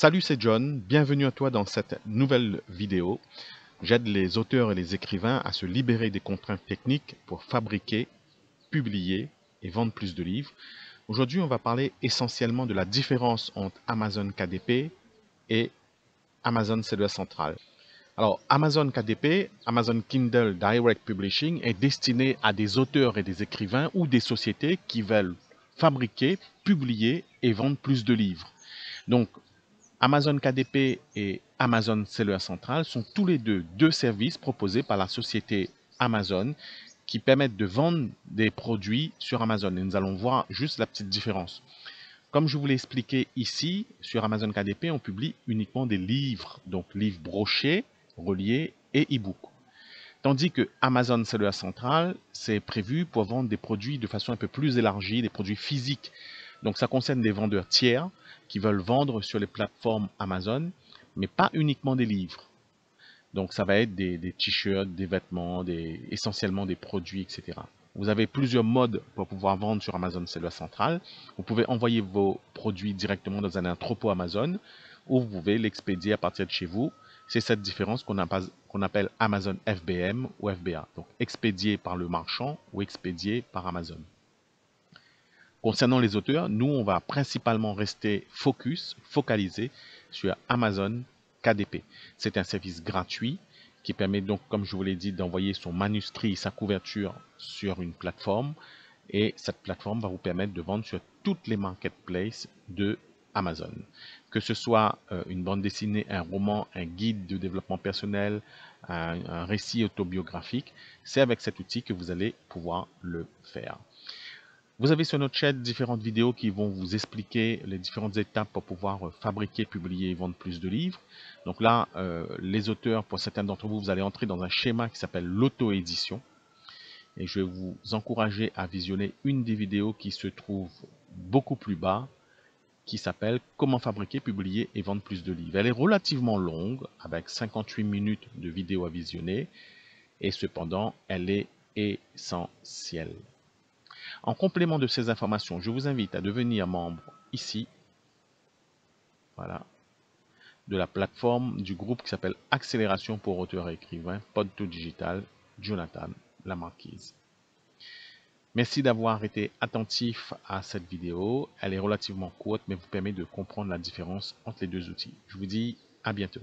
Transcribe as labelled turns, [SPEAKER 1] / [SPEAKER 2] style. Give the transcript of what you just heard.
[SPEAKER 1] Salut, c'est John. Bienvenue à toi dans cette nouvelle vidéo. J'aide les auteurs et les écrivains à se libérer des contraintes techniques pour fabriquer, publier et vendre plus de livres. Aujourd'hui, on va parler essentiellement de la différence entre Amazon KDP et Amazon Cellulaire Central. Alors, Amazon KDP, Amazon Kindle Direct Publishing, est destiné à des auteurs et des écrivains ou des sociétés qui veulent fabriquer, publier et vendre plus de livres. Amazon KDP et Amazon Seller Central sont tous les deux deux services proposés par la société Amazon qui permettent de vendre des produits sur Amazon. Et nous allons voir juste la petite différence. Comme je vous l'ai expliqué ici, sur Amazon KDP, on publie uniquement des livres, donc livres brochés, reliés et e-book. Tandis que Amazon Seller Central, c'est prévu pour vendre des produits de façon un peu plus élargie, des produits physiques. Donc ça concerne des vendeurs tiers qui veulent vendre sur les plateformes Amazon, mais pas uniquement des livres. Donc ça va être des, t-shirts, des vêtements, essentiellement des produits, etc. Vous avez plusieurs modes pour pouvoir vendre sur Amazon Seller Central. Vous pouvez envoyer vos produits directement dans un entrepôt Amazon ou vous pouvez l'expédier à partir de chez vous. C'est cette différence qu'on appelle Amazon FBM ou FBA. Donc expédié par le marchand ou expédié par Amazon. Concernant les auteurs, nous, on va principalement rester focus, focalisé sur Amazon KDP. C'est un service gratuit qui permet donc, comme je vous l'ai dit, d'envoyer son manuscrit, sa couverture sur une plateforme. Et cette plateforme va vous permettre de vendre sur toutes les marketplaces de Amazon. Que ce soit euh, une bande dessinée, un roman, un guide de développement personnel, un, un récit autobiographique, c'est avec cet outil que vous allez pouvoir le faire. Vous avez sur notre chaîne différentes vidéos qui vont vous expliquer les différentes étapes pour pouvoir euh, fabriquer, publier et vendre plus de livres. Donc là, euh, les auteurs, pour certains d'entre vous, vous allez entrer dans un schéma qui s'appelle l'auto-édition. Et je vais vous encourager à visionner une des vidéos qui se trouve beaucoup plus bas, qui s'appelle « Comment fabriquer, publier et vendre plus de livres ». Elle est relativement longue, avec 58 minutes de vidéo à visionner, et cependant, elle est essentielle. En complément de ces informations, je vous invite à devenir membre ici, voilà, de la plateforme du groupe qui s'appelle Accélération pour auteurs et écrivains, Pod Digital, Jonathan Lamarquise. Merci d'avoir été attentif à cette vidéo. Elle est relativement courte, mais vous permet de comprendre la différence entre les deux outils. Je vous dis à bientôt.